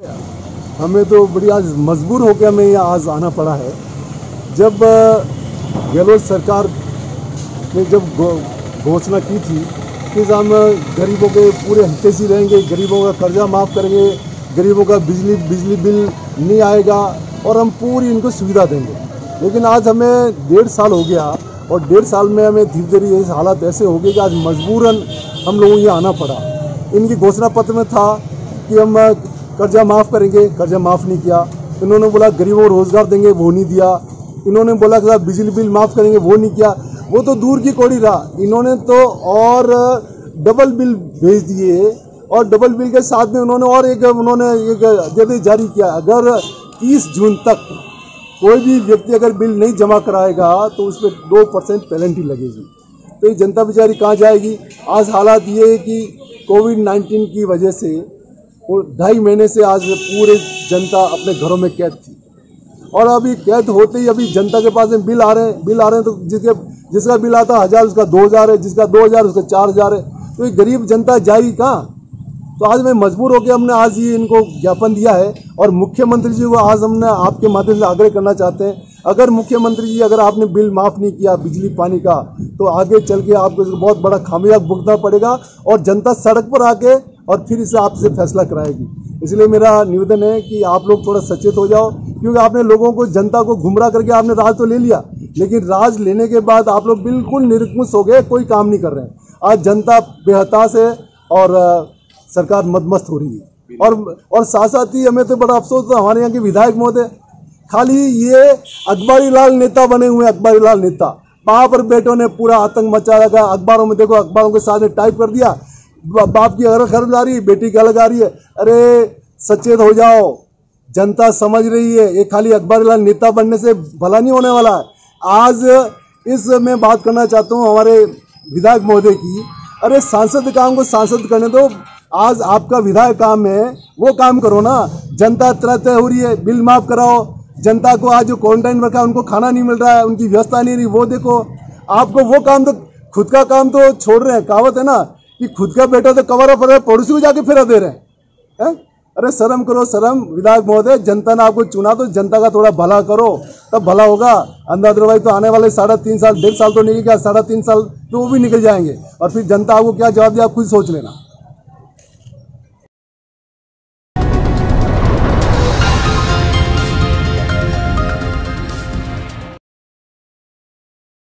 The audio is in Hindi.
हमें तो बड़ी आज मजबूर होकर हमें यहाँ आज आना पड़ा है। जब गहलोत सरकार ने जब घोषणा की थी कि हम गरीबों के पूरे हिस्से रहेंगे, गरीबों का कर्जा माफ़ करेंगे, गरीबों का बिजली बिजली बिल नहीं आएगा और हम पूरी इनको सुविधा देंगे। लेकिन आज हमें डेढ़ साल हो गया और डेढ़ साल में हमें धीरे धीरे हालात ऐसे हो गए कि आज मजबूरन हम लोगों को यहाँ आना पड़ा। इनकी घोषणा पत्र में था कि हम कर्जा माफ़ करेंगे, कर्जा माफ़ नहीं किया। इन्होंने बोला, गरीबों को रोज़गार देंगे, वो नहीं दिया। इन्होंने बोला कि बिजली बिल माफ़ करेंगे, वो नहीं किया। वो तो दूर की कौड़ी रहा। इन्होंने तो और, डबल बिल भेज दिए और डबल बिल के साथ में उन्होंने और एक, उन्होंने एक जब जारी किया। अगर 30 जून तक कोई भी व्यक्ति अगर बिल नहीं जमा कराएगा तो उस पर दो परसेंट पेनल्टी लगेगी। तो ये जनता बेचारी कहाँ जाएगी? आज हालात ये है कि कोविड नाइन्टीन की वजह से और ढाई महीने से आज पूरे जनता अपने घरों में कैद थी। और अभी कैद होते ही अभी जनता के पास में बिल आ रहे हैं, बिल आ रहे हैं तो जिसके, जिसका बिल आता हज़ार, उसका दो हज़ार है, जिसका दो हज़ार, उसका चार हज़ार है। तो ये गरीब जनता जाएगी कहाँ? तो आज मैं मजबूर होकर हमने आज ये इनको ज्ञापन दिया है और मुख्यमंत्री जी को आज हमने आपके माध्यम से आग्रह करना चाहते हैं, अगर मुख्यमंत्री जी, अगर आपने बिल माफ़ नहीं किया बिजली, पानी का तो आगे चल के आपको बहुत बड़ा खामियाब भुगतना पड़ेगा और जनता सड़क पर आके और फिर इसे आपसे फैसला कराएगी। इसलिए मेरा निवेदन है कि आप लोग थोड़ा सचेत हो जाओ, क्योंकि आपने लोगों को, जनता को गुमराह करके आपने राज तो ले लिया, लेकिन राज लेने के बाद आप लोग बिल्कुल निरुकुश हो गए, कोई काम नहीं कर रहे हैं। आज जनता बेहताश है और सरकार मदमस्त हो रही है। और और साथ साथ ही हमें तो बड़ा अफसोस था, हमारे यहाँ के विधायक महोदय, खाली ये अखबारी लाल नेता बने हुए अखबारी लाल नेता। वहाँ पर बेटों ने पूरा आतंक मचा रखा, अखबारों में देखो, अखबारों के साथ टाइप कर दिया बाप की अलग खर्च आ रही है, बेटी की अलग आ रही है, अरे सचेत हो जाओ। जनता समझ रही है, ये खाली अखबार नेता बनने से भला नहीं होने वाला है। आज इस मैं बात करना चाहता हूँ हमारे विधायक महोदय की। अरे सांसद काम को सांसद करने दो, आज आपका विधायक काम है, वो काम करो ना। जनता तरह हो रही है, बिल माफ़ कराओ। जनता को आज जो क्वारंटाइन रखा है उनको खाना नहीं मिल रहा है, उनकी व्यवस्था नहीं रही, वो देखो। आपको वो काम तो खुद का काम तो छोड़ रहे हैं, कहावत है ना कि खुद का बेटा तो कवर अप है पड़ोसी को जाके फेरा दे रहे हैं। है? अरे शर्म करो, शर्म। विधायक महोदय, जनता ने आपको चुना तो जनता का थोड़ा भला करो। तब भला होगा। अदरवाइज़ तो आने वाले साढ़े तीन साल, डेढ़ साल तो निकल गया साढ़े तीन साल तो वो भी निकल जाएँगे। और फिर जनता आपको क्या जवाब दिया, आप खुद सोच लेना।